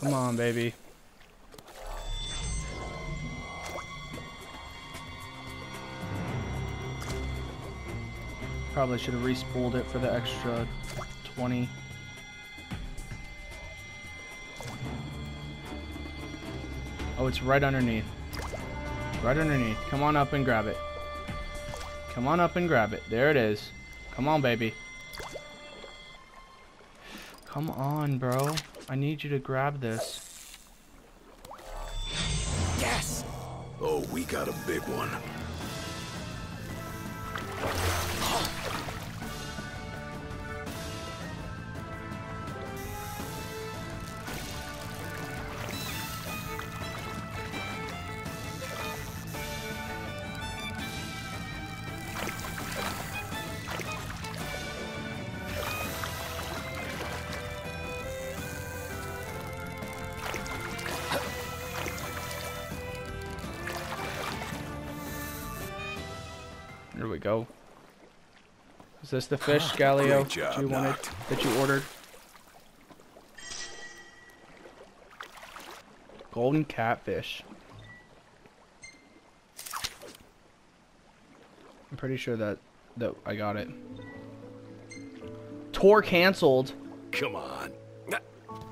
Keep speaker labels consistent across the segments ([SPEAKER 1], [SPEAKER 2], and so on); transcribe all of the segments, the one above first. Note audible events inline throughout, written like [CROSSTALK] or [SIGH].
[SPEAKER 1] Come on, baby. Probably should have respooled it for the extra 20. Oh, it's right underneath. Right underneath. Come on up and grab it. Come on up and grab it. There it is. Come on, baby. Come on, bro. I need you to grab this.
[SPEAKER 2] Yes!
[SPEAKER 3] Oh, we got a big one.
[SPEAKER 1] Is this the fish, ah, Galileo,
[SPEAKER 3] Great job,
[SPEAKER 1] that you wanted,
[SPEAKER 3] Noct.
[SPEAKER 1] that you ordered? Golden catfish. I'm pretty sure that that I got it. Tour canceled.
[SPEAKER 3] Come on.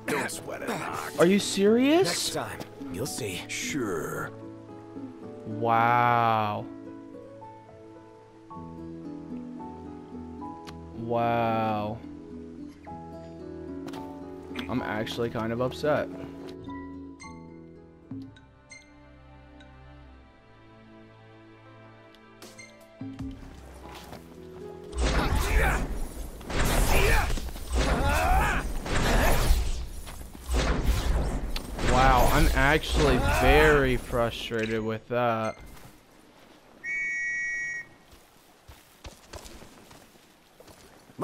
[SPEAKER 3] Don't sweat it,
[SPEAKER 1] Are you serious?
[SPEAKER 2] Next time, you'll see.
[SPEAKER 3] Sure.
[SPEAKER 1] Wow. Wow. I'm actually kind of upset. Wow, I'm actually very frustrated with that.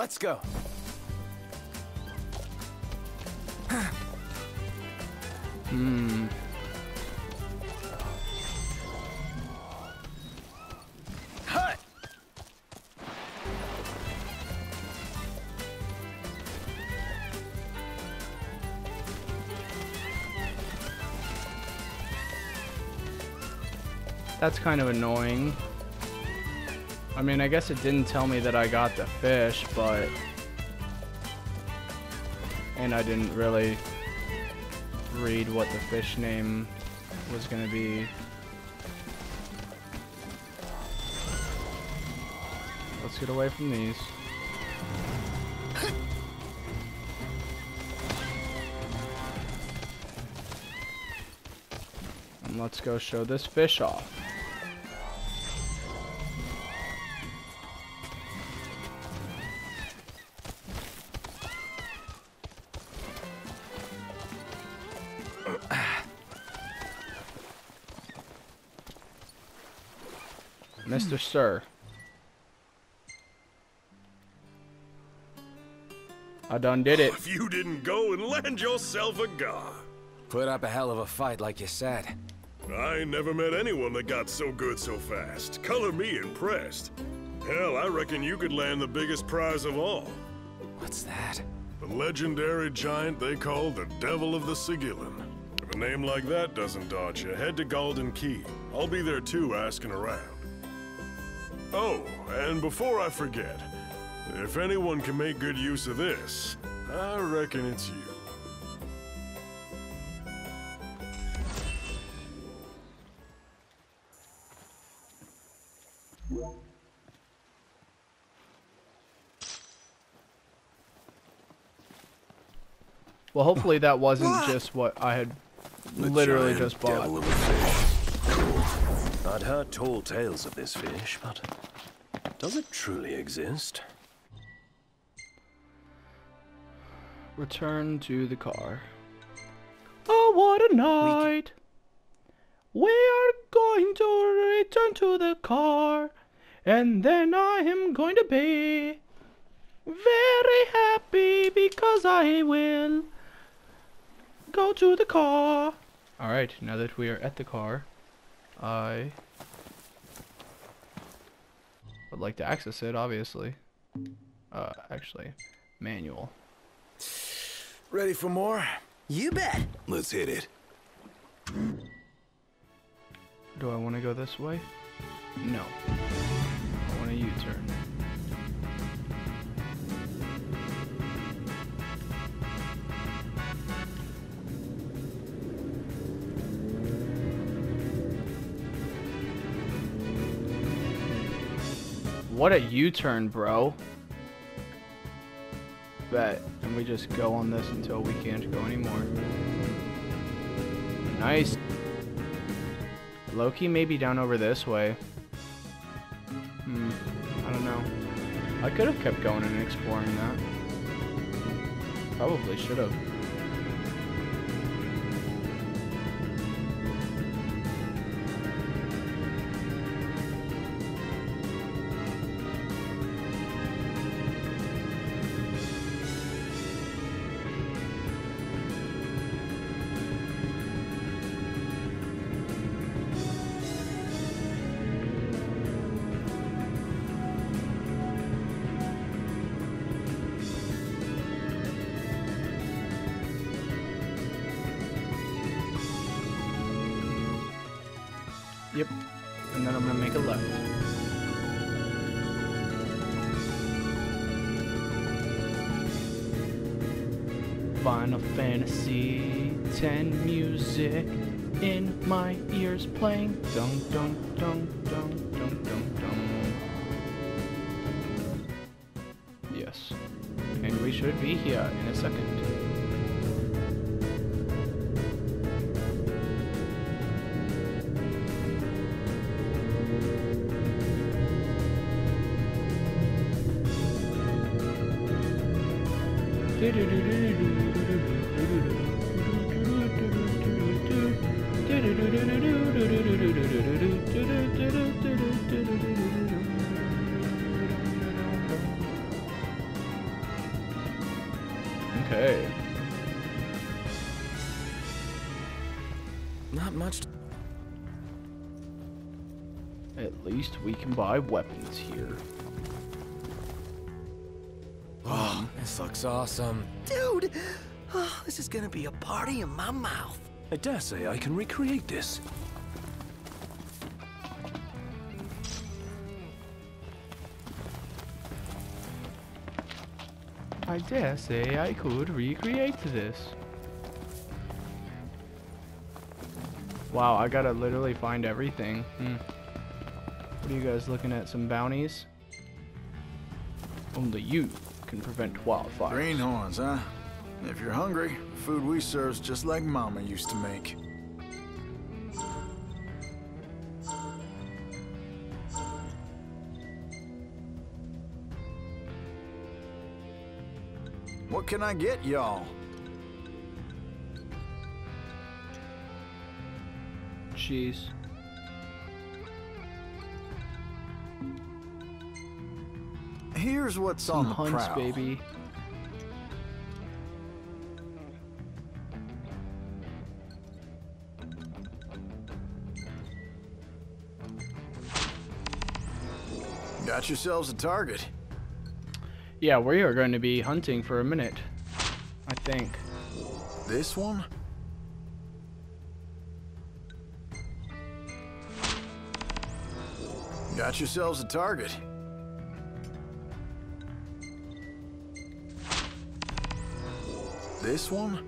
[SPEAKER 2] Let's go.
[SPEAKER 1] Hmm. That's kind of annoying. I mean, I guess it didn't tell me that I got the fish, but... And I didn't really read what the fish name was gonna be. Let's get away from these. And let's go show this fish off. Mr. Sir. I done did it.
[SPEAKER 3] Oh, if you didn't go and land yourself a gar.
[SPEAKER 2] Put up a hell of a fight, like you said.
[SPEAKER 3] I never met anyone that got so good so fast. Color me impressed. Hell, I reckon you could land the biggest prize of all.
[SPEAKER 2] What's that?
[SPEAKER 3] The legendary giant they call the Devil of the Cygillan. If a name like that doesn't daunt you, head to Galdin Quay. I'll be there too, asking around. Oh, and before I forget, if anyone can make good use of this, I reckon it's you.
[SPEAKER 1] Well, hopefully that wasn't just what I had
[SPEAKER 3] The
[SPEAKER 1] literally just bought.
[SPEAKER 4] I'd heard tall tales of this fish, but does it truly exist?
[SPEAKER 1] Return to the car. Oh, what a night! We are going to return to the car, and then I am going to be very happy because I will go to the car. Alright, now that we are at the car, I would like to access it, obviously. Uh, actually, manual.
[SPEAKER 2] Ready for more?
[SPEAKER 5] You bet.
[SPEAKER 4] Let's hit it.
[SPEAKER 1] Do I want to go this way? No. I want a U-turn. What a U-turn, bro. Bet. And we just go on this until we can't go anymore. Nice. Loki may be down over this way. Hmm. I don't know. I could have kept going and exploring that. Probably should have. Least we can buy weapons here.
[SPEAKER 2] Oh, this looks awesome.
[SPEAKER 5] Dude, oh, this is gonna be a party in my mouth.
[SPEAKER 4] I dare say I can recreate this.
[SPEAKER 1] I dare say I could recreate this. Wow, I gotta literally find everything. Hmm. What are you guys looking at? Some bounties? Only you can prevent wildfires.
[SPEAKER 6] Greenhorns, huh? If you're hungry, the food we serve's just like Mama used to make. What can I get y'all?
[SPEAKER 1] Cheese.
[SPEAKER 6] Here's what's
[SPEAKER 1] Some
[SPEAKER 6] on the
[SPEAKER 1] hunts,
[SPEAKER 6] prowl.
[SPEAKER 1] baby.
[SPEAKER 6] Got yourselves a target.
[SPEAKER 1] Yeah, we are going to be hunting for a minute. I think.
[SPEAKER 6] This one? Got yourselves a target. This one?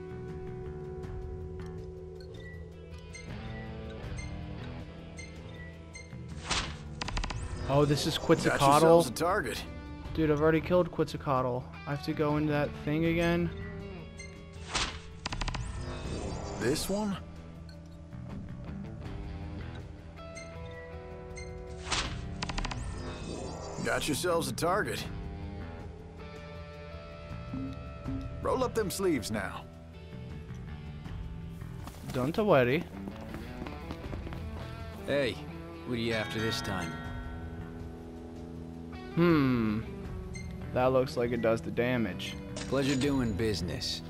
[SPEAKER 1] Oh, this is
[SPEAKER 6] Got yourselves a
[SPEAKER 1] Quetzalcoatl.
[SPEAKER 6] target.
[SPEAKER 1] Dude, I've already killed Quetzalcoatl. I have to go into that thing again.
[SPEAKER 6] This one? Got yourselves a target. Roll up them sleeves now.
[SPEAKER 1] Don't worry.
[SPEAKER 2] Hey, what are you after this time?
[SPEAKER 1] Hmm. That looks like it does the damage.
[SPEAKER 2] Pleasure doing business.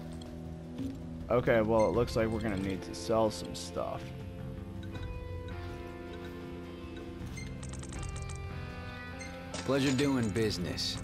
[SPEAKER 1] Okay, well, it looks like we're gonna need to sell some stuff.
[SPEAKER 2] Pleasure doing business.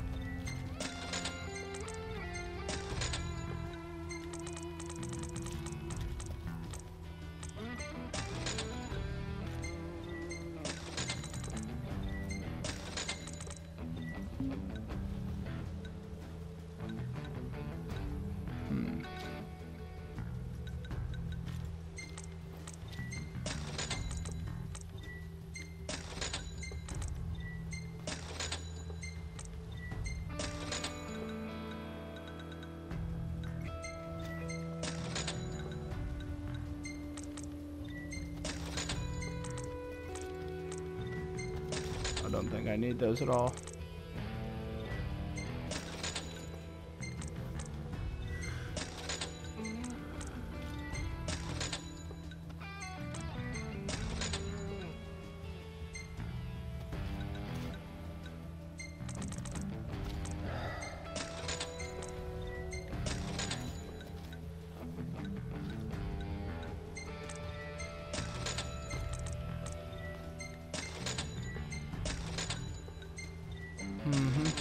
[SPEAKER 1] Uh-huh.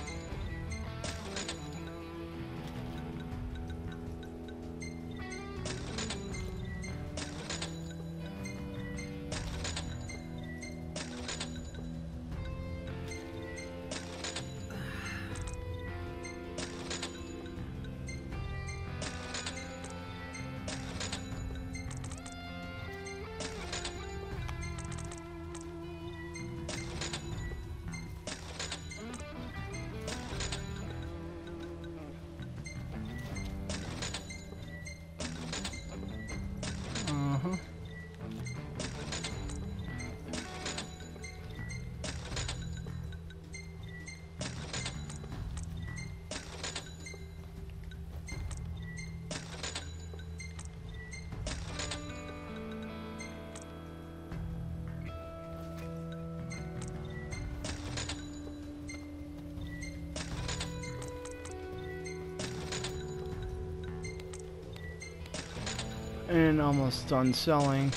[SPEAKER 1] Almost done selling.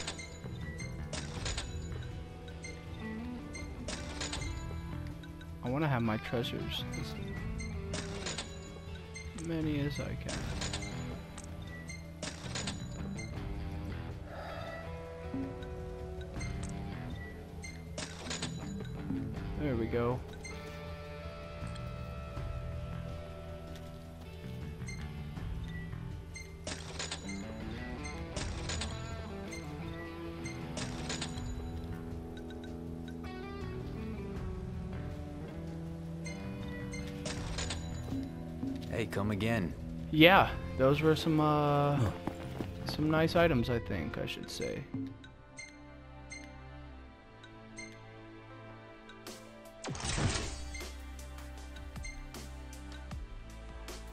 [SPEAKER 1] I want to have my treasures as many as I can.
[SPEAKER 2] Come again.
[SPEAKER 1] Yeah, those were some uh some nice items I think I should say.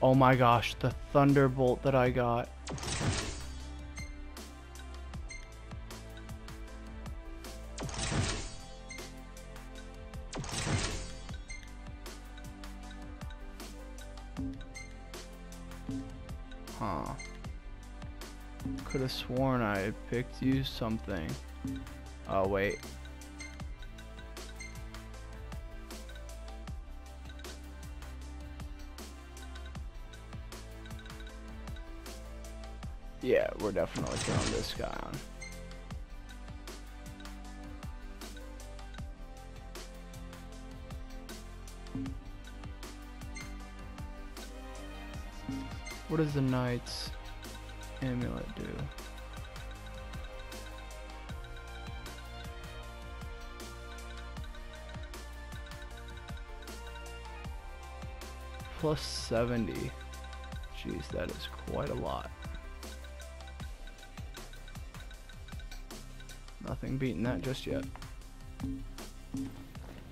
[SPEAKER 1] Oh my gosh, the thunderbolt that I got. Sworn I picked you something. Oh, wait. Yeah, we're definitely throwing this guy on. What does the knight's amulet do? Plus 70. Jeez, that is quite a lot. Nothing beating that just yet.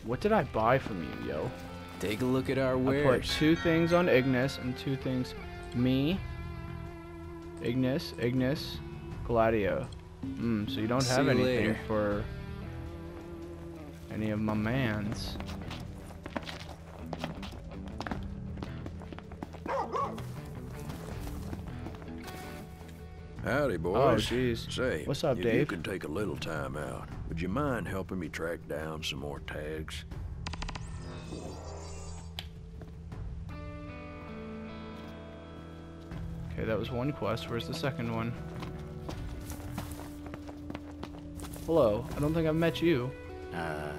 [SPEAKER 1] What did I buy from you, yo?
[SPEAKER 2] Take a look at our
[SPEAKER 1] I put two things on Ignis and two things me. Ignis, Ignis, Gladio. Hmm, so you don't
[SPEAKER 2] See
[SPEAKER 1] have anything
[SPEAKER 2] later.
[SPEAKER 1] for any of my mans.
[SPEAKER 7] Howdy, boys.
[SPEAKER 1] jeez.
[SPEAKER 7] Say,
[SPEAKER 1] What's up,
[SPEAKER 7] if you
[SPEAKER 1] Dave?
[SPEAKER 7] could take a little time out, would you mind helping me track down some more tags?
[SPEAKER 1] Okay, that was one quest. Where's the second one? Hello. I don't think I've met you.
[SPEAKER 8] Uh,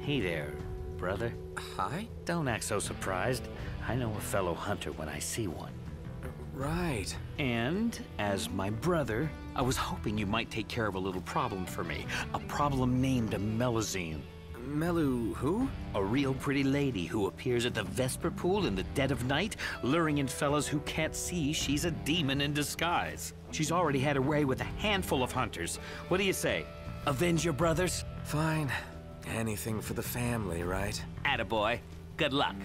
[SPEAKER 8] hey there, brother.
[SPEAKER 2] Hi?
[SPEAKER 8] Don't act so surprised. I know a fellow hunter when I see one.
[SPEAKER 2] Right.
[SPEAKER 8] And, as my brother, I was hoping you might take care of a little problem for me. A problem named a Melusine.
[SPEAKER 2] Melu, who?
[SPEAKER 8] A real pretty lady who appears at the Vesper Pool in the dead of night, luring in fellas who can't see she's a demon in disguise. She's already had her way with a handful of hunters. What do you say? Avenge your brothers?
[SPEAKER 2] Fine. Anything for the family, right?
[SPEAKER 8] Attaboy. Good luck.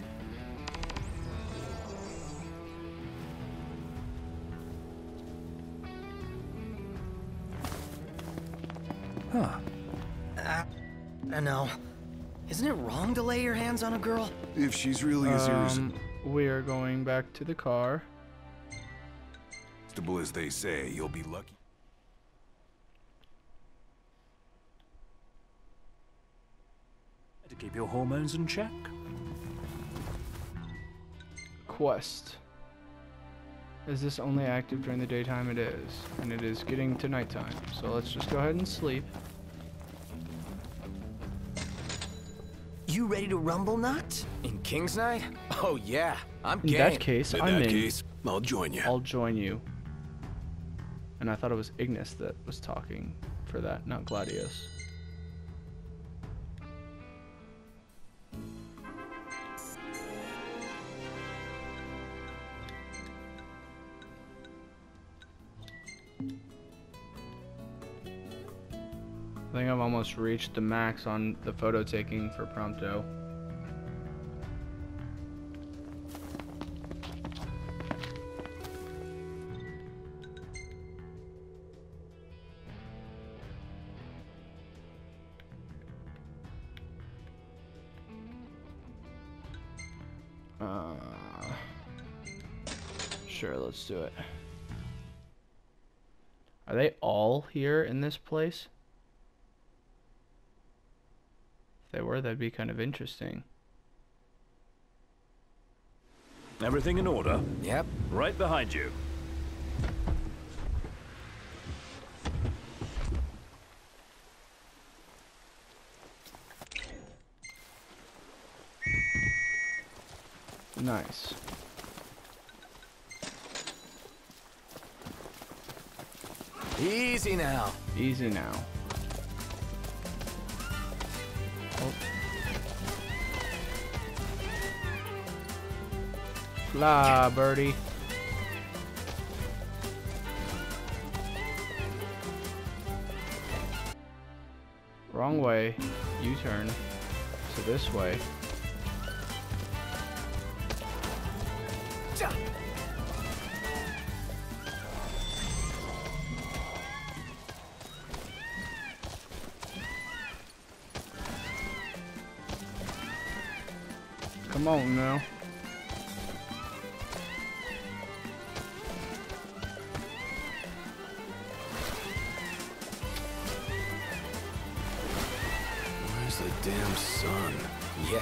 [SPEAKER 5] I know. Isn't it wrong to lay your hands on a girl?
[SPEAKER 6] If she's really as
[SPEAKER 1] Um, we are going back to the car.
[SPEAKER 6] irresistible as they say, you'll be lucky.
[SPEAKER 7] To keep your hormones in check.
[SPEAKER 1] Quest. Is this only active during the daytime? It is. And it is getting to nighttime. So let's just go ahead and sleep.
[SPEAKER 5] You ready to rumble, Noct?
[SPEAKER 2] In King's Knight? Oh yeah, I'm game.
[SPEAKER 1] In that case,
[SPEAKER 6] In
[SPEAKER 1] I'm
[SPEAKER 6] that
[SPEAKER 1] in.
[SPEAKER 6] case, I'll join you.
[SPEAKER 1] I'll join you. And I thought it was Ignis that was talking for that, not Gladius. I think I've almost reached the max on the photo taking for Prompto. Uh, sure, let's do it. Are they all here in this place? If that'd be kind of interesting.
[SPEAKER 7] Everything in order?
[SPEAKER 2] Yep.
[SPEAKER 7] Right behind you.
[SPEAKER 1] Nice.
[SPEAKER 2] Easy now.
[SPEAKER 1] Easy now. Fly, birdie. Wrong way. U-turn. So this way. Come on now.
[SPEAKER 6] Where's the damn sun?
[SPEAKER 2] Yeah.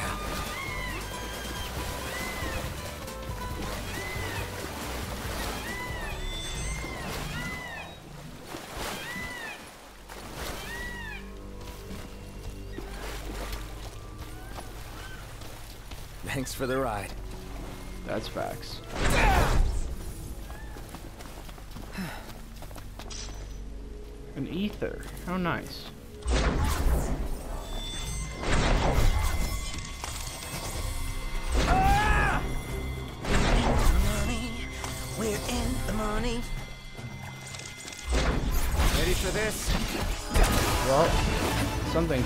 [SPEAKER 2] Thanks for the ride.
[SPEAKER 1] That's facts. An ether. How nice.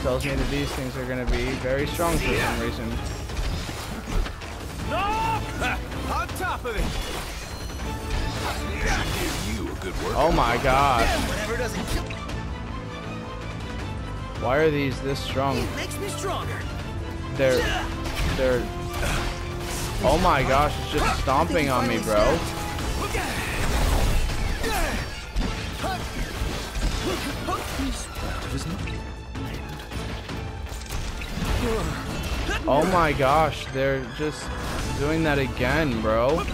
[SPEAKER 1] Tells me that these things are going to be very strong for some reason. [LAUGHS]
[SPEAKER 2] On top of it!
[SPEAKER 6] You a good work.
[SPEAKER 1] Oh my god.
[SPEAKER 5] Whatever doesn't kill
[SPEAKER 1] Why are these this strong?
[SPEAKER 5] It makes me stronger.
[SPEAKER 1] They're they're Oh my gosh, it's just stomping on me, bro. Oh my gosh, they're just doing that again, bro.
[SPEAKER 2] I'm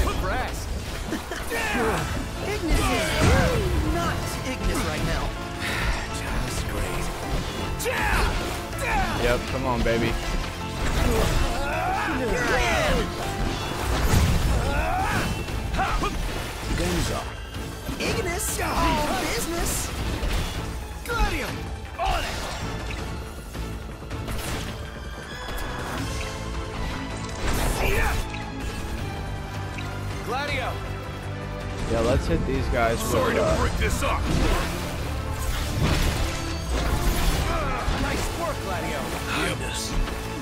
[SPEAKER 2] impressed.
[SPEAKER 5] Ignis is not Ignis right now.
[SPEAKER 2] Just great.
[SPEAKER 1] Yep, come on, baby.
[SPEAKER 6] Game's up.
[SPEAKER 5] Ignis, all business.
[SPEAKER 2] Gladio! On it! Gladio!
[SPEAKER 1] Yeah, let's hit these guys
[SPEAKER 2] Sorry
[SPEAKER 1] with,
[SPEAKER 2] to
[SPEAKER 1] uh,
[SPEAKER 2] break this up. Nice work, Gladio.
[SPEAKER 7] Goodness.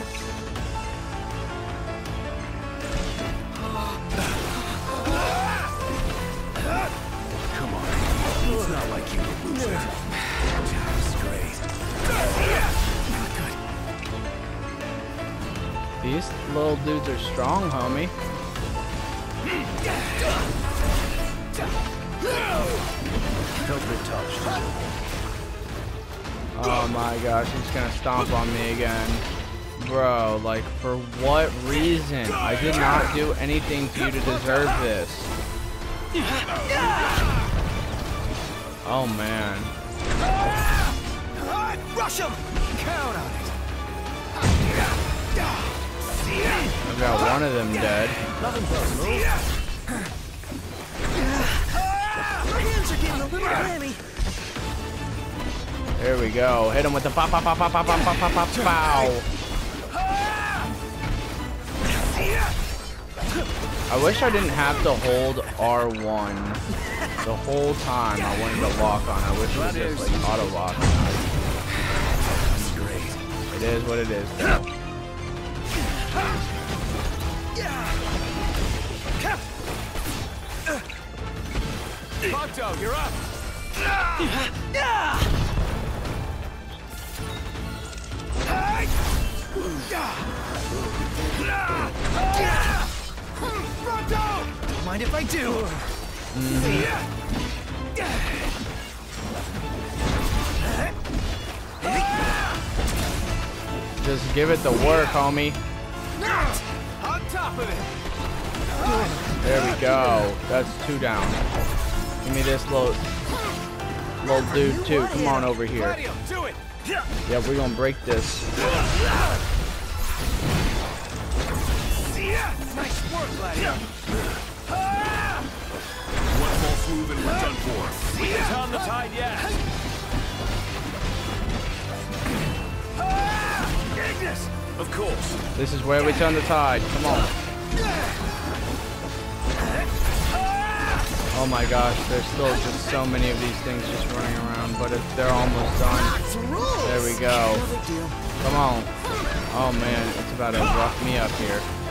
[SPEAKER 1] These little dudes are strong, homie.
[SPEAKER 7] Bit touched.
[SPEAKER 1] Oh my gosh, he's gonna stomp on me again. Bro, like, for what reason? I did not do anything to you to deserve this. Oh man.
[SPEAKER 2] Rush him! Count on it.
[SPEAKER 1] I got one of them dead.
[SPEAKER 5] My hands are getting a little clammy.
[SPEAKER 1] There we go. Hit him with the pop, pop, pop, pop, pop, pop, pop, pop, pop, pow. I wish I didn't have to hold R1 the whole time I wanted to lock on. I wish it was just like auto lock. It is what it is.
[SPEAKER 2] Prompto, you're up.
[SPEAKER 5] Mind if I do? Mm.
[SPEAKER 1] Just give it the work, homie. There we go. That's two down. Give me this little little dude too. Come on over here. Yeah, we're gonna break this.
[SPEAKER 2] Nice work, Gladio.
[SPEAKER 7] Move and we're done for. We can turn the tide yet.
[SPEAKER 2] Ignis!
[SPEAKER 7] Of course.
[SPEAKER 1] This is where we turn the tide. Come on. Oh my gosh, there's still just so many of these things just running around, but if they're almost done. There we go. Come on. Oh man, it's about to rough me up here.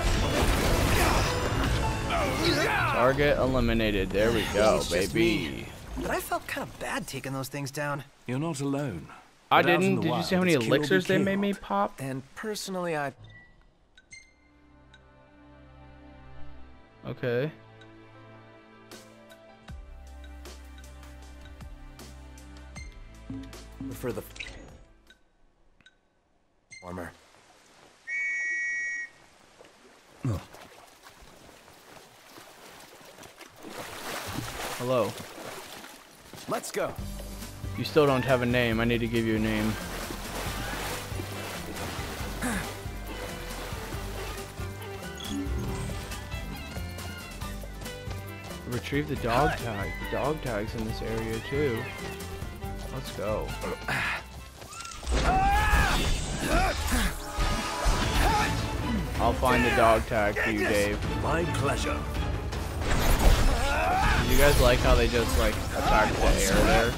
[SPEAKER 1] Target eliminated. There we go,
[SPEAKER 5] It's
[SPEAKER 1] baby.
[SPEAKER 5] But I felt kind of bad taking those things down.
[SPEAKER 7] You're not alone.
[SPEAKER 1] I
[SPEAKER 7] But out in
[SPEAKER 1] didn't.
[SPEAKER 7] the
[SPEAKER 1] Did you see how many
[SPEAKER 7] it's kill or be
[SPEAKER 1] elixirs they made me pop?
[SPEAKER 5] And personally, I
[SPEAKER 1] Okay.
[SPEAKER 5] For the warmer. Oh.
[SPEAKER 1] Hello.
[SPEAKER 2] Let's go.
[SPEAKER 1] You still don't have a name. I need to give you a name. Retrieve the dog tag. The dog tag's in this area too. Let's go. I'll find the dog tag for you, Dave.
[SPEAKER 7] My pleasure.
[SPEAKER 1] You guys like how they just like attacked the air there?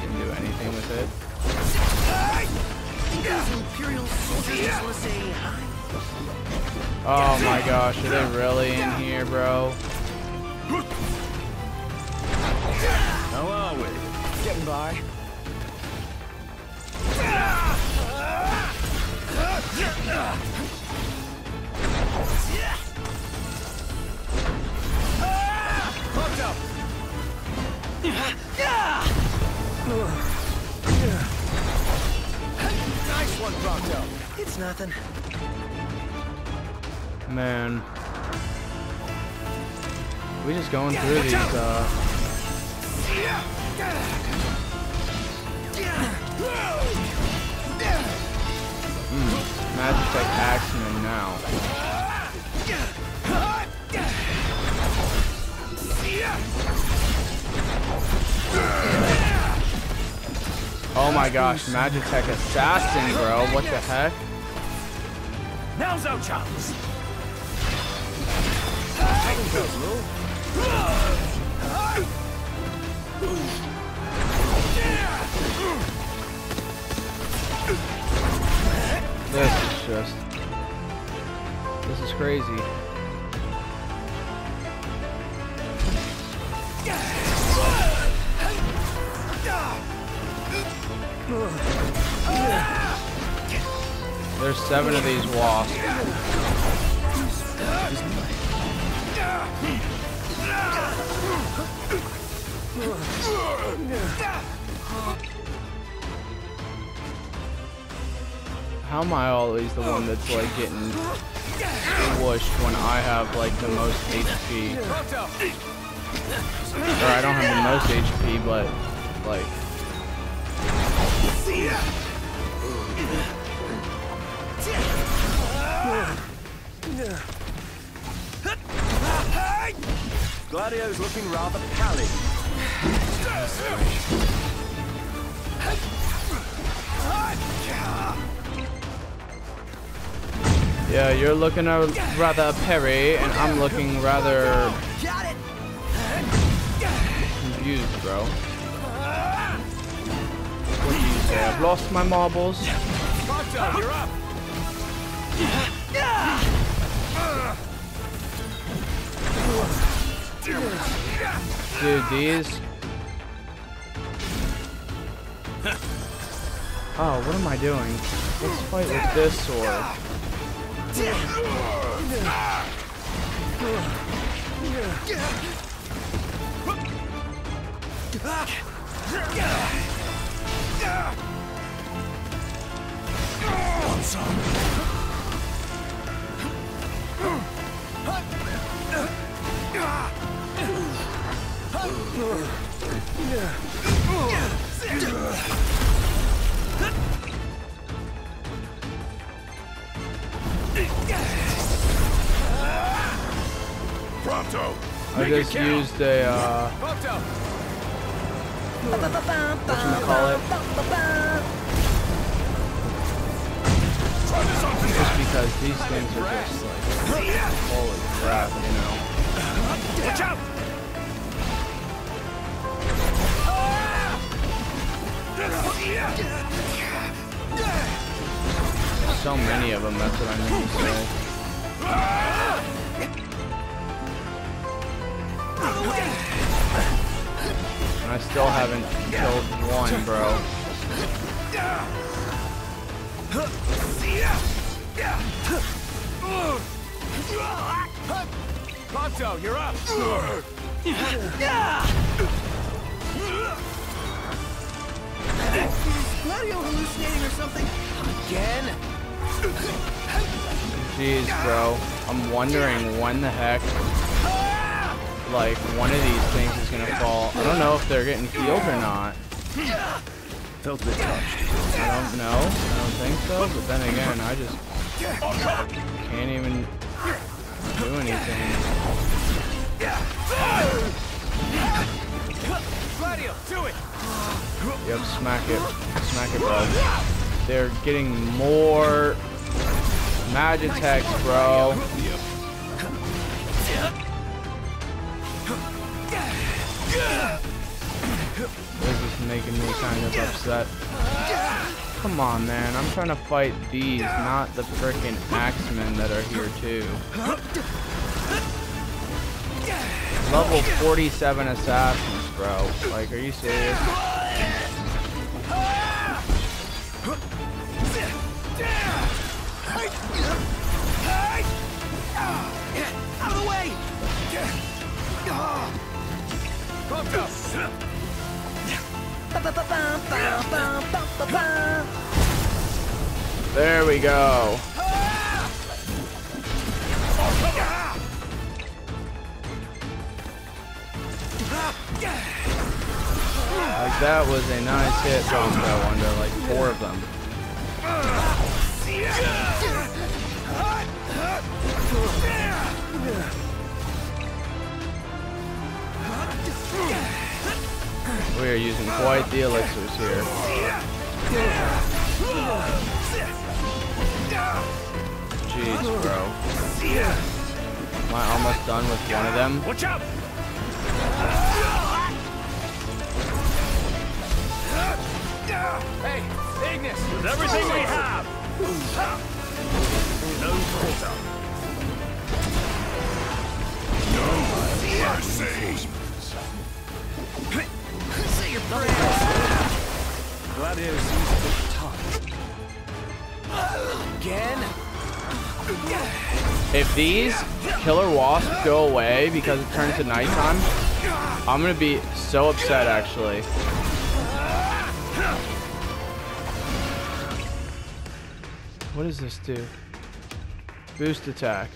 [SPEAKER 1] Didn't do anything with it. Oh my gosh, are they really in here, bro?
[SPEAKER 7] How are we?
[SPEAKER 5] Getting by.
[SPEAKER 2] Prompto! Nice one, Prompto.
[SPEAKER 5] It's nothing.
[SPEAKER 1] Man. We just going through these, uh... Mm, Magitek Axeman now. Oh my gosh, Magitek Assassin, bro. What the heck?
[SPEAKER 2] Now's our chance.
[SPEAKER 1] This is just. This is crazy. There's seven of these wasps. How am I always the one that's like getting whooshed when I have like the most HP? Or I don't have the most HP, but like
[SPEAKER 4] Gladio's looking rather pallid.
[SPEAKER 1] Yeah, you're looking rather perry, and I'm looking rather confused, bro. Say? I've lost my marbles.
[SPEAKER 4] Prompto, you're up!
[SPEAKER 1] Dude, these. Oh, what am I doing? Let's fight with this sword. I just used a, uh,
[SPEAKER 4] Prompto!
[SPEAKER 1] whatchamacallit, just because these things are just like, holy crap, you know.
[SPEAKER 4] Watch out!
[SPEAKER 1] So many of them, that's what I mean to say. And I still haven't killed one, bro.
[SPEAKER 4] Prompto, you're up!
[SPEAKER 5] Gladio hallucinating or something? Again?
[SPEAKER 1] Jeez, bro. I'm wondering when the heck, like, one of these things is gonna fall. I don't know if they're getting healed or not.
[SPEAKER 4] Felt bit touched.
[SPEAKER 1] I don't know. I don't think so. But then again, I just can't even do anything. Yep, smack it. Smack it, bro. They're getting more Magiteks, bro. This is making me kind of upset. Come on, man. I'm trying to fight these, not the frickin' axemen that are here, too. Level 47 assassins, bro. Like, are you serious? We go. Like that was a nice hit, Bronco, under like four of them. We are using quite the elixirs here. Jeez, bro. Am I almost done with one of them?
[SPEAKER 4] Watch out!
[SPEAKER 2] Hey, Ignis! With everything we have! No quarter. No mercy!
[SPEAKER 5] Say your prayers.
[SPEAKER 2] Seems a bit tough. Again?
[SPEAKER 1] If these killer wasps go away because it turns to nighttime, I'm gonna be so upset actually. What does this do? Boost attack.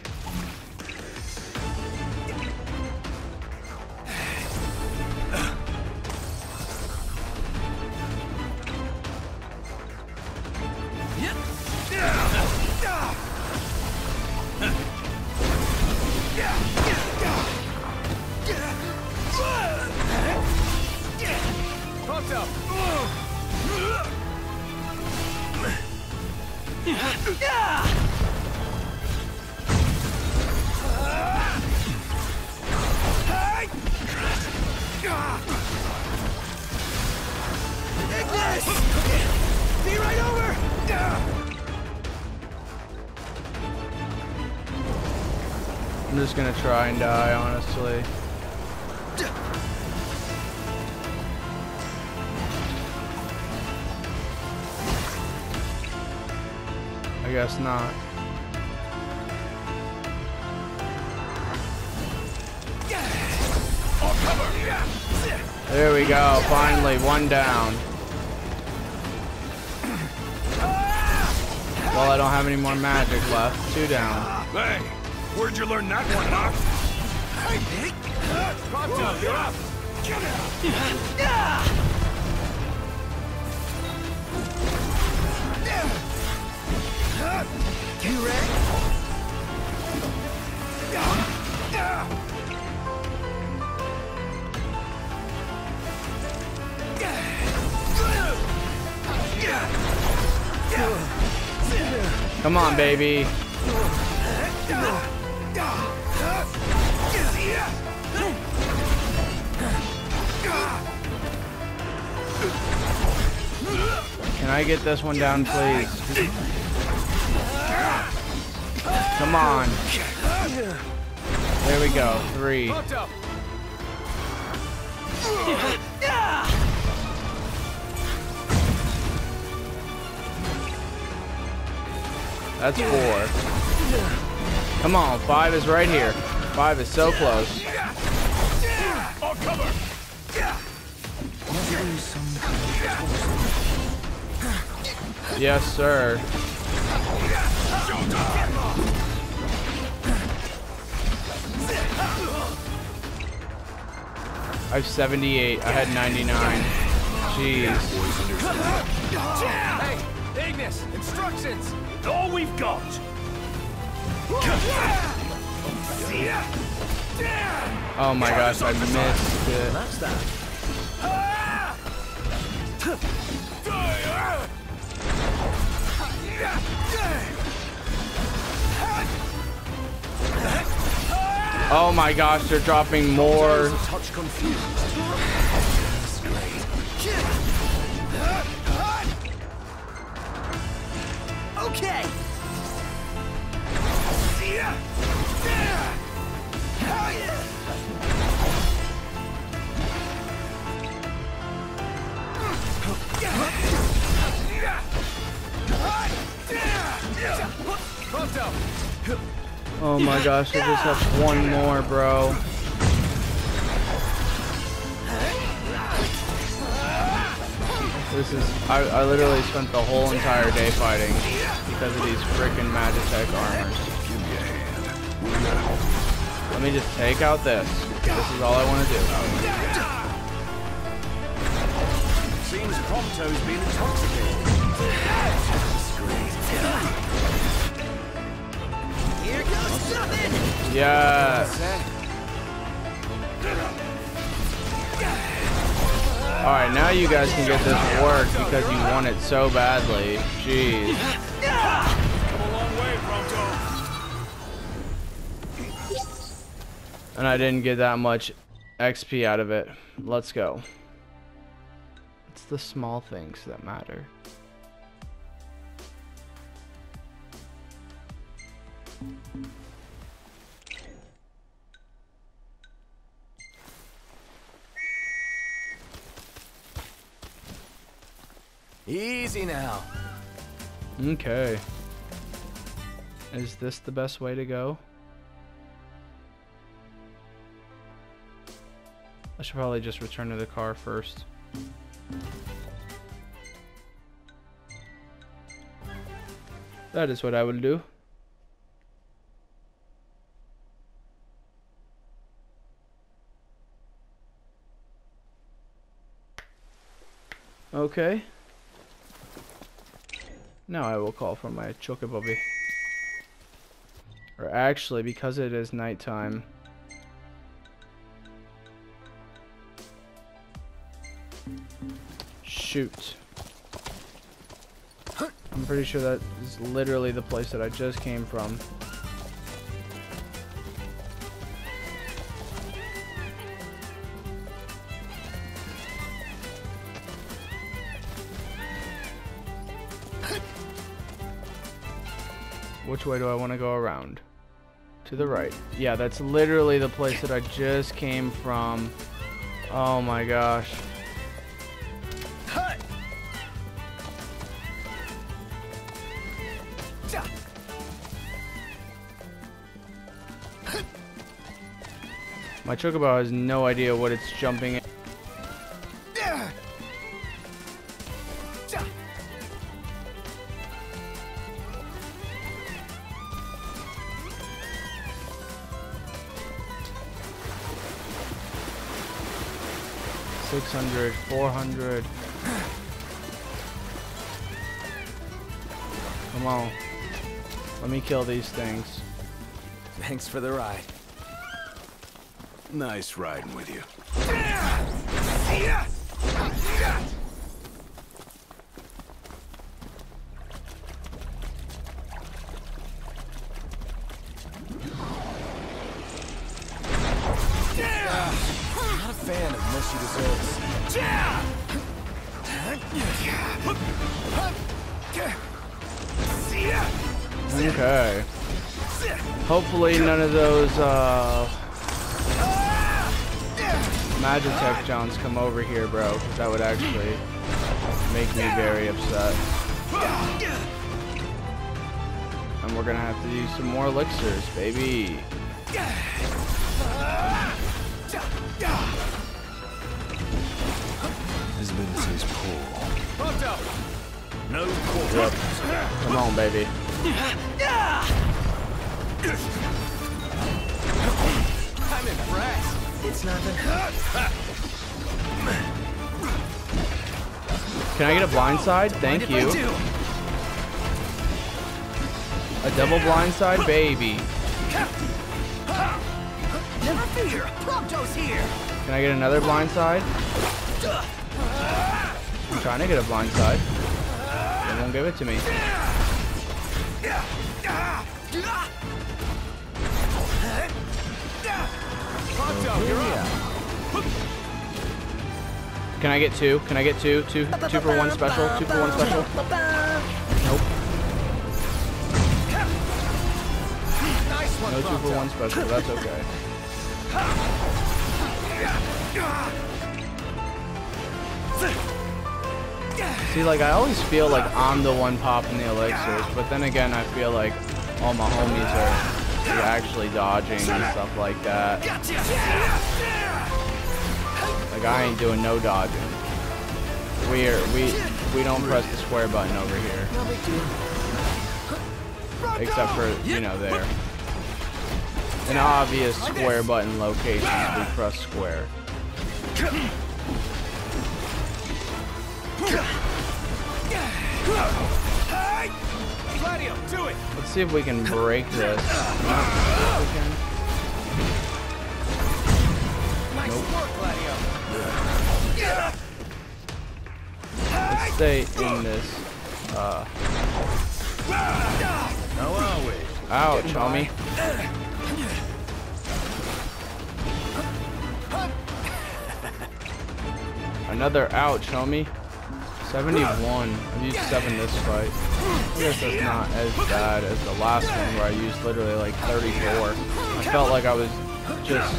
[SPEAKER 2] Up!
[SPEAKER 5] Ignis! Be right over!
[SPEAKER 1] I'm just gonna try and die, honestly. Guess not. There we go, finally, one down. Well, I don't have any more magic left. Two down.
[SPEAKER 2] Hey, where'd you learn that one, huh? Pumped up, you're up!
[SPEAKER 5] You ready?
[SPEAKER 1] Come on, baby. Can I get this one down, please? Come on. There we go. Three. That's four. Come on. Five is right here. Five is so close. Yes, sir. I have 78. I had 99. Jeez.
[SPEAKER 2] Hey, Ignis, instructions! All we've got!
[SPEAKER 1] Oh my gosh, I missed it. Oh my gosh, they're dropping more.
[SPEAKER 2] Touch confused.
[SPEAKER 5] Okay.
[SPEAKER 2] Pumped up!
[SPEAKER 1] Oh my gosh, I just have one more, bro. This is, I, I literally spent the whole entire day fighting because of these freaking Magitek armors. Let me just take out this. This is all I want to do.
[SPEAKER 2] Seems Prompto's been intoxicated.
[SPEAKER 5] Here goes nothing.
[SPEAKER 1] Yes. Alright, now you guys can get this to work because you want it so badly. Jeez.
[SPEAKER 2] Come a long way, Prompto.
[SPEAKER 1] And I didn't get that much XP out of it. Let's go. It's the small things that matter.
[SPEAKER 5] Easy now.
[SPEAKER 1] Okay. Is this the best way to go? I should probably just return to the car first. That is what I will do. Okay. Now I will call for my Chocobobby. Or actually, because it is nighttime. Shoot. I'm pretty sure that is literally the place that I just came from. Way do I want to go around? To the right. Yeah, that's literally the place that I just came from. Oh my gosh. My chocobo has no idea what it's jumping 400. Come on. Let me kill these things.
[SPEAKER 5] Thanks for the ride.
[SPEAKER 2] Nice riding with you.
[SPEAKER 5] Of
[SPEAKER 1] those uh Magitek Johns come over here, bro, 'cause that would actually make me very upset. And we're gonna have to use some more elixirs, baby.
[SPEAKER 2] Visibility's poor.
[SPEAKER 7] No
[SPEAKER 1] Yep. Come on, baby.
[SPEAKER 5] It's nothing.
[SPEAKER 1] Can I get a blind side? Thank you. A double blind side, baby.
[SPEAKER 5] Never fear. Prompto's here.
[SPEAKER 1] Can I get another blind side? I'm trying to get a blind side. They won't give it to me. Can I get two? Can I get two? Two, two for one special. Two for one special. Nope. No two for one special. That's okay. See, like I always feel like I'm the one popping the elixirs, but then again, I feel like all my homies are are actually dodging and stuff like that. Like I ain't doing no dodging. We're we we don't press the square button over here, except for you know there. An obvious square button location we press square.
[SPEAKER 5] Gladio, do it.
[SPEAKER 1] Let's see if we can break this. No, we can. Nope. Let's stay in this. Uh, ouch, homie. [LAUGHS] Another ouch, homie. 71. I've used 7 this fight. I guess that's not as bad as the last one where I used literally like 34. I felt like I was just...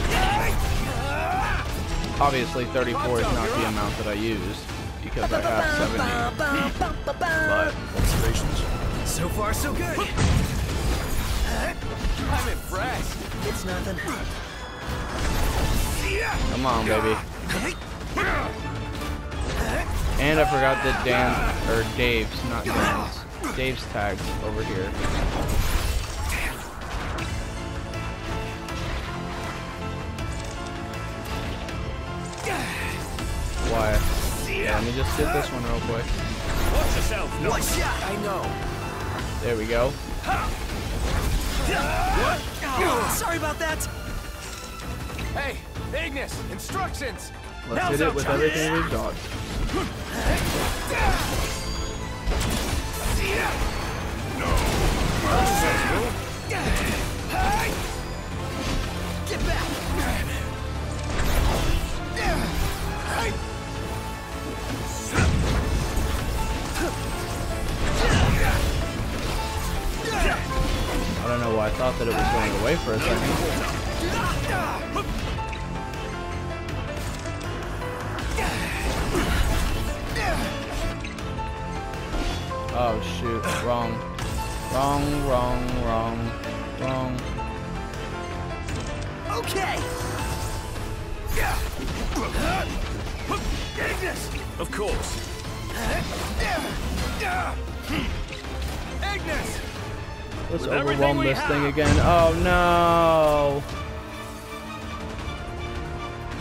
[SPEAKER 1] Obviously 34 is not the amount that I used because I have 70. But
[SPEAKER 4] Observations.
[SPEAKER 5] So far, so good.
[SPEAKER 2] I'm impressed.
[SPEAKER 5] It's nothing.
[SPEAKER 1] come on, baby. And I forgot that Dan, or Dave's, not Dan's, Dave's tags over here. Why? Yeah, let me just get this one real quick.
[SPEAKER 2] Watch yourself. No.
[SPEAKER 5] One shot.
[SPEAKER 2] I know.
[SPEAKER 1] There we go.
[SPEAKER 5] Oh, sorry about that.
[SPEAKER 2] Hey, Ignis, instructions.
[SPEAKER 1] Let's
[SPEAKER 2] Now's
[SPEAKER 1] hit it with everything we've got.
[SPEAKER 5] Get back.
[SPEAKER 1] I don't know why I thought that it was going away for a second. Oh shoot, wrong. Wrong, wrong, wrong, wrong.
[SPEAKER 5] Okay.
[SPEAKER 2] Ignis. Of course. Ignis.
[SPEAKER 1] Let's
[SPEAKER 2] With
[SPEAKER 1] overwhelm
[SPEAKER 2] we
[SPEAKER 1] this thing again. Oh no!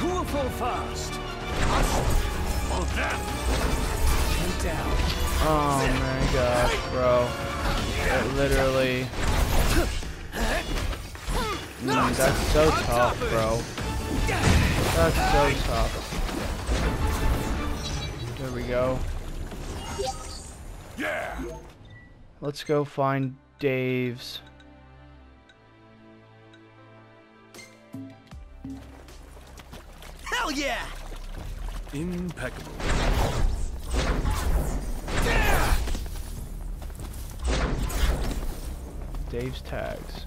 [SPEAKER 2] Who will fall first? Us or them? Take down.
[SPEAKER 1] Oh my gosh, bro. It literally. Mm, that's so tough, bro. That's so tough. There we go.
[SPEAKER 2] Yeah.
[SPEAKER 1] Let's go find Dave's.
[SPEAKER 5] Hell yeah.
[SPEAKER 4] Impeccable.
[SPEAKER 1] Dave's tags.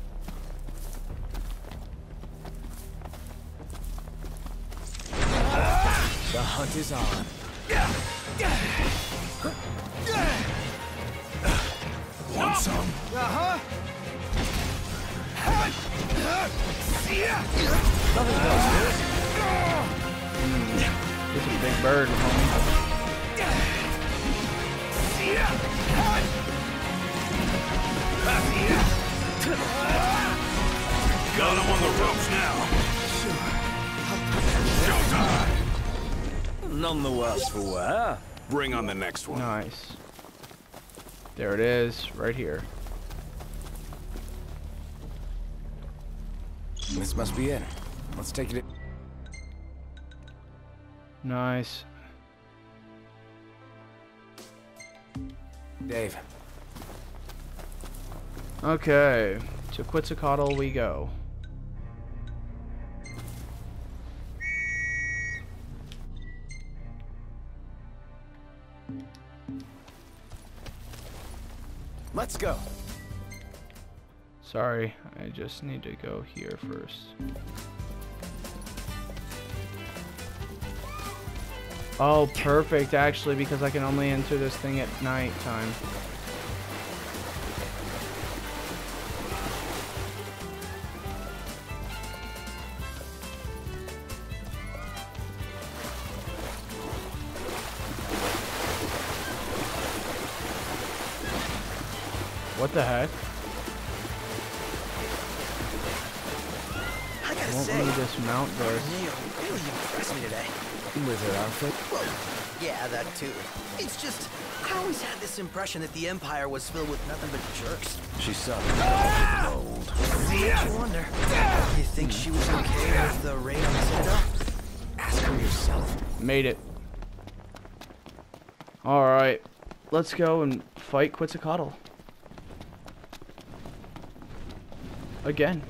[SPEAKER 2] The hunt is on.
[SPEAKER 4] Want some?
[SPEAKER 2] Uh-huh.
[SPEAKER 1] He's a big bird, homie.
[SPEAKER 2] Got him on the ropes now. Showtime.
[SPEAKER 4] None the worse for wear.
[SPEAKER 2] Bring on the next one.
[SPEAKER 1] Nice. There it is, right here.
[SPEAKER 2] This must be it. Let's take it.
[SPEAKER 1] Nice.
[SPEAKER 2] Dave.
[SPEAKER 1] Okay, to Quetzalcoatl we go.
[SPEAKER 2] Let's go.
[SPEAKER 1] Sorry, I just need to go here first. Oh, perfect, actually, because I can only enter this thing at night time. What the heck?
[SPEAKER 5] I gotta
[SPEAKER 1] Won't
[SPEAKER 5] say,
[SPEAKER 1] let me dismount this.
[SPEAKER 5] Neil really impressed me today.
[SPEAKER 2] With her outfit?
[SPEAKER 5] Well, yeah, that too. It's just, I always had this impression that the Empire was filled with nothing but jerks.
[SPEAKER 4] She's something old.
[SPEAKER 5] Makes you wonder. You think she was okay with the raid on the Citadel?
[SPEAKER 2] Ask her yourself.
[SPEAKER 1] Made it. Alright. Let's go and fight Quetzalcoatl. Again.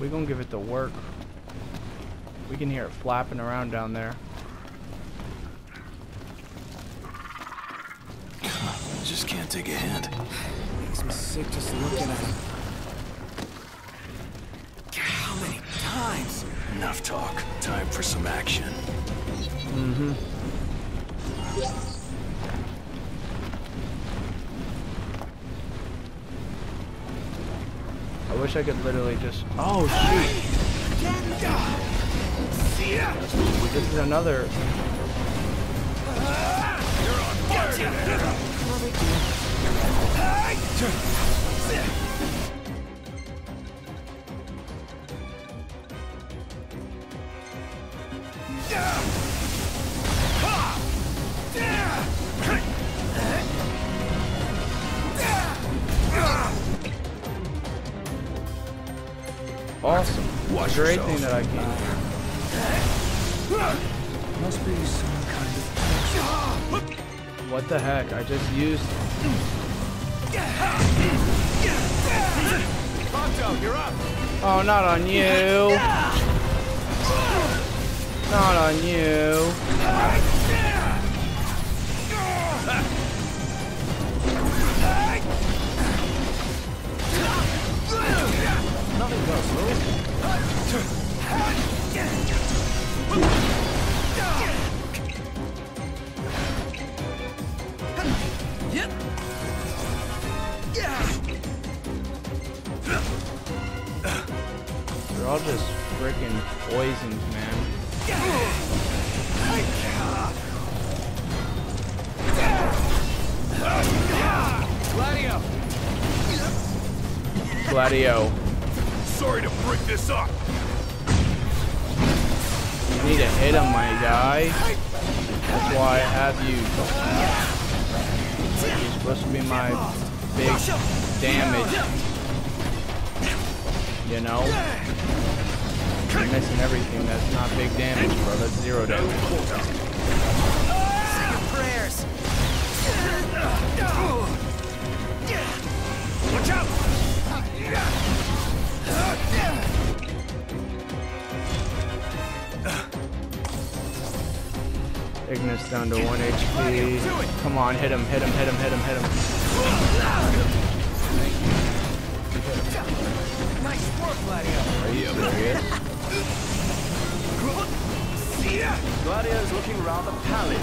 [SPEAKER 1] we gonna give it the work. We can hear it flapping around down there.
[SPEAKER 4] I [SIGHS] Just can't take a hint.
[SPEAKER 6] Makes me sick just looking at it.
[SPEAKER 4] How many times? Enough talk. Time for some action.
[SPEAKER 1] I wish I could literally just. Oh shoot! This is another. Awesome.
[SPEAKER 4] Watch
[SPEAKER 1] Great thing that I can.
[SPEAKER 6] Must be some kind of
[SPEAKER 1] What the heck? I just used. Oh, not on you. Not on you. They're all just freaking poisons, man. Gladio. Gladio.
[SPEAKER 3] Sorry to break this up.
[SPEAKER 1] You need to hit him, my guy. That's why I have you. You're supposed to be my big damage. You know? You're missing everything that's not big damage, bro. That's zero damage.
[SPEAKER 5] Say your prayers.
[SPEAKER 2] Watch out!
[SPEAKER 1] Ignis down to 1 HP. Come on, hit him, hit him, hit him, hit him, hit him.
[SPEAKER 2] Nice work, Gladio.
[SPEAKER 1] Are you serious?
[SPEAKER 2] Gladio's looking rather pallid.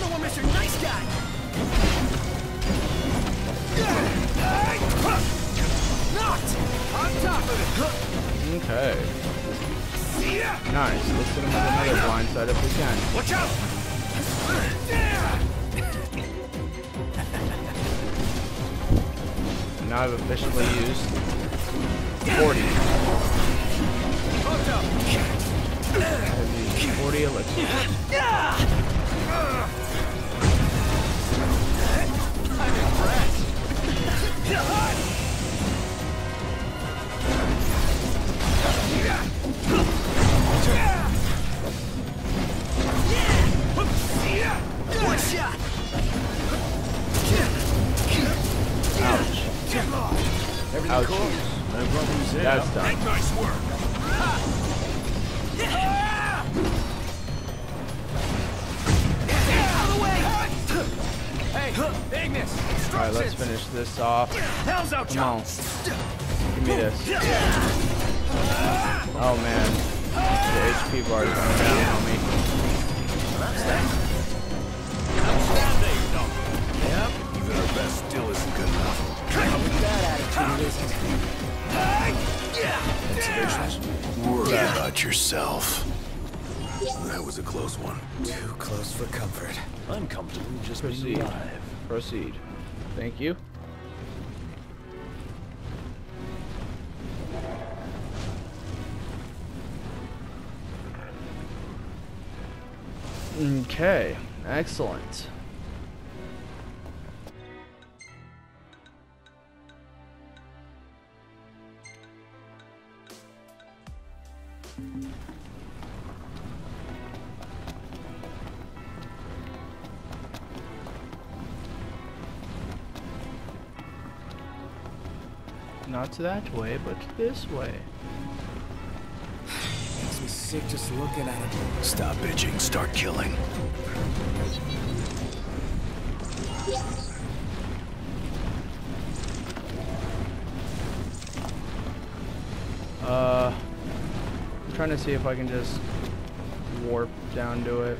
[SPEAKER 5] No one, Mr. Nice Guy.
[SPEAKER 1] Okay. Nice. Let's hit him with another blindside if we can.
[SPEAKER 2] Watch out!
[SPEAKER 1] Now I've officially used 40.
[SPEAKER 2] Hooked!
[SPEAKER 1] I've used 40 elixir.
[SPEAKER 2] I'm impressed.
[SPEAKER 5] One shot.
[SPEAKER 1] Ouch. Ouch. That's done.
[SPEAKER 3] Nice work.
[SPEAKER 2] Hey, Ignis!
[SPEAKER 1] Alright, let's finish this off.
[SPEAKER 2] Hell's out,
[SPEAKER 1] Come on. Give me this. Oh man. The HP bar is going down on me.
[SPEAKER 3] Even our best still isn't good enough.
[SPEAKER 4] Worry about yourself.
[SPEAKER 3] That was a close one.
[SPEAKER 5] Too close for comfort.
[SPEAKER 7] I'm comfortable just
[SPEAKER 1] Proceed.
[SPEAKER 7] being alive.
[SPEAKER 1] Proceed. Thank you. Okay, excellent. Not that way, but this way.
[SPEAKER 2] Makes me sick just looking at it.
[SPEAKER 4] Stop bitching, start killing.
[SPEAKER 1] Trying to see if I can just warp down to it.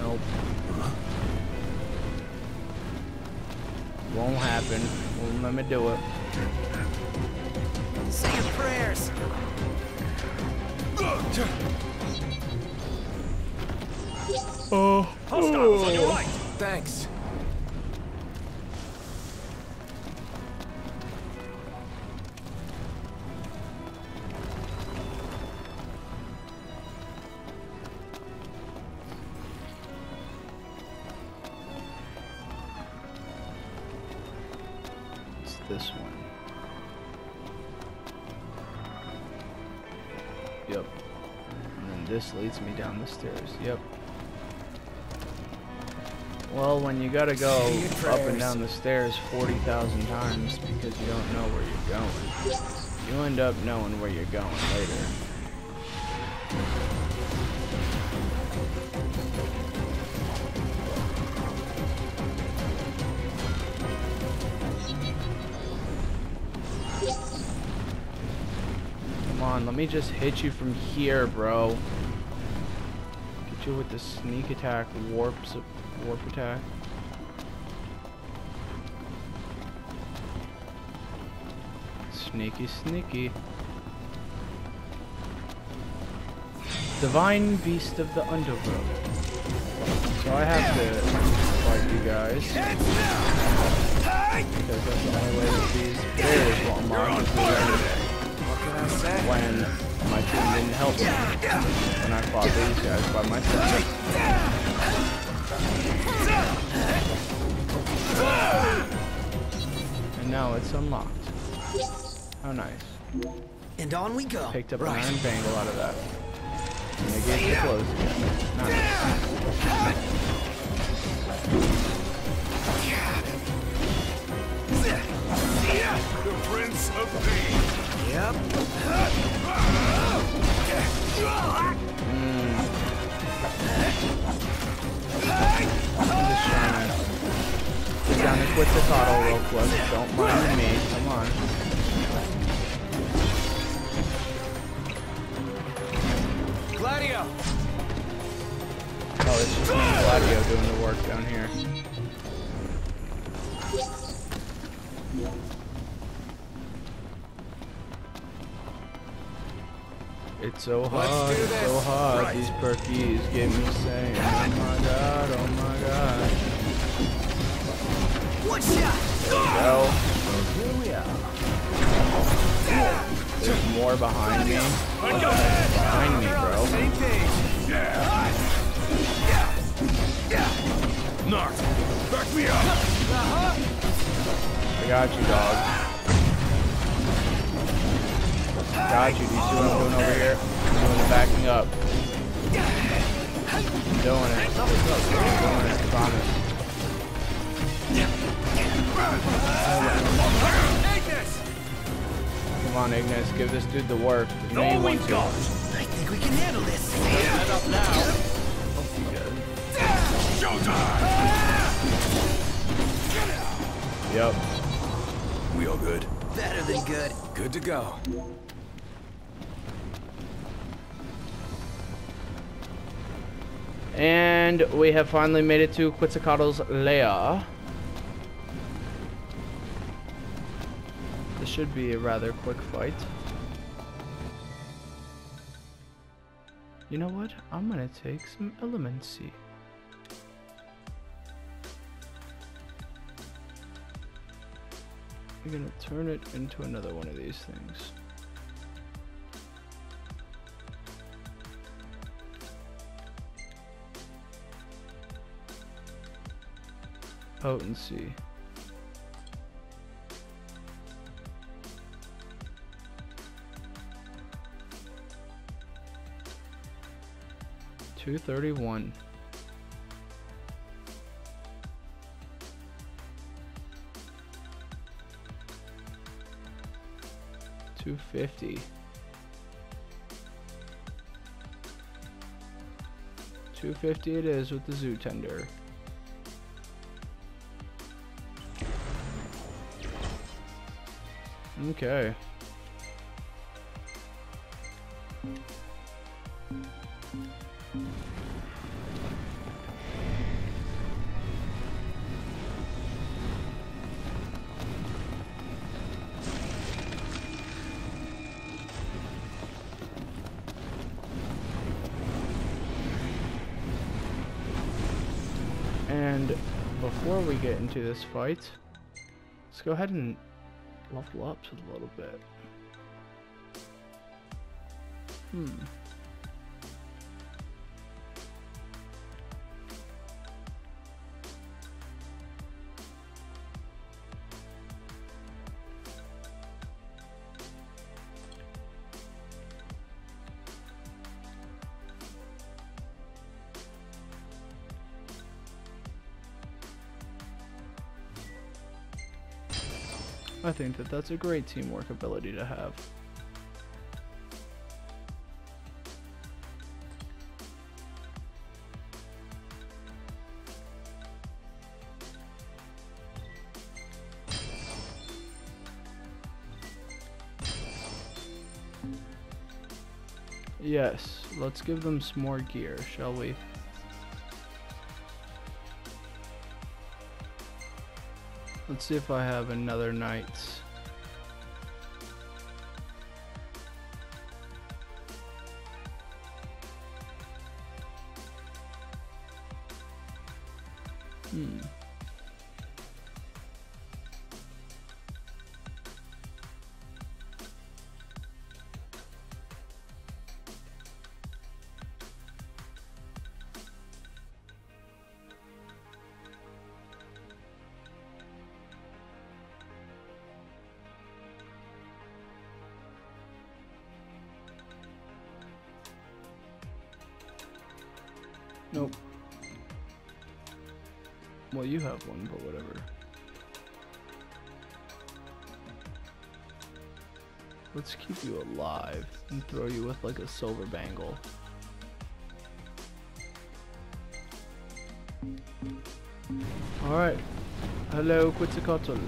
[SPEAKER 1] Nope. Won't happen. Won't let me do it. The stairs. Yep. Well, when you gotta go up and down the stairs 40,000 times because you don't know where you're going, you end up knowing where you're going later. Come on, let me just hit you from here, bro. You with the sneak attack, warp, s- warp attack. Sneaky, sneaky. Divine Beast of the Underworld. So I have to fight you guys. Because that's the only way that these bears will unlock is
[SPEAKER 2] What can
[SPEAKER 1] when my team didn't help me. When I fought these guys by myself. And now it's unlocked. How nice.
[SPEAKER 5] And on we go.
[SPEAKER 1] Picked up an iron bangle out of that. And the gates are closed again. Nice.
[SPEAKER 3] The Prince of Pain.
[SPEAKER 5] Yep.
[SPEAKER 1] The throttle real quick. Don't mind me. Come on.
[SPEAKER 2] Gladio!
[SPEAKER 1] Oh, it's just Gladio doing the work down here. It's so hard, it's so hard.
[SPEAKER 2] Right.
[SPEAKER 1] These perkies get me saying, oh my god, oh my god.
[SPEAKER 5] One shot.
[SPEAKER 1] Well, here we are. There's more behind me. Behind me, bro.
[SPEAKER 2] Same page.
[SPEAKER 3] Knocked. Back me up.
[SPEAKER 1] I got you, dog. Got you. Do you see what I'm doing over here? I'm doing the backing up. I'm doing it. I'm doing it. I promise. Come on, Ignis. Give this dude the work. You know you want
[SPEAKER 2] we've
[SPEAKER 1] to.
[SPEAKER 2] got.
[SPEAKER 5] I think we can handle this.
[SPEAKER 2] Head up now.
[SPEAKER 3] Showtime.
[SPEAKER 1] Yep.
[SPEAKER 4] We all good?
[SPEAKER 5] Better than good.
[SPEAKER 2] Good to go.
[SPEAKER 1] And we have finally made it to Quetzalcoatl's lair. This should be a rather quick fight. You know what? I'm gonna take some elemancy. I'm gonna turn it into another one of these things. potency. Two thirty one. Two fifty. Two fifty it is with the zoo tender. Okay. And before we get into this fight, let's go ahead and level up a little bit. Hmm. Think that that's a great teamwork ability to have. Yes, let's give them some more gear, shall we? Let's see if I have another knight. Nope. Well, you have one, but whatever. Let's keep you alive and throw you with like a silver bangle. Alright. Hello, Quetzalcoatl.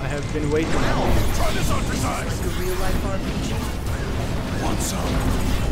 [SPEAKER 1] I have been waiting.
[SPEAKER 2] Try this on for size!
[SPEAKER 5] Like a real life RPG.
[SPEAKER 2] Want some?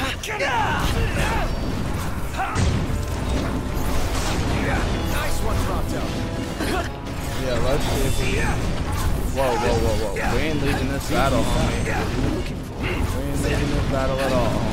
[SPEAKER 5] Nice
[SPEAKER 2] one, dropped.
[SPEAKER 1] Yeah, let's see Whoa, whoa, whoa, whoa. We ain't leaving this battle, homie. We ain't leaving this battle at all.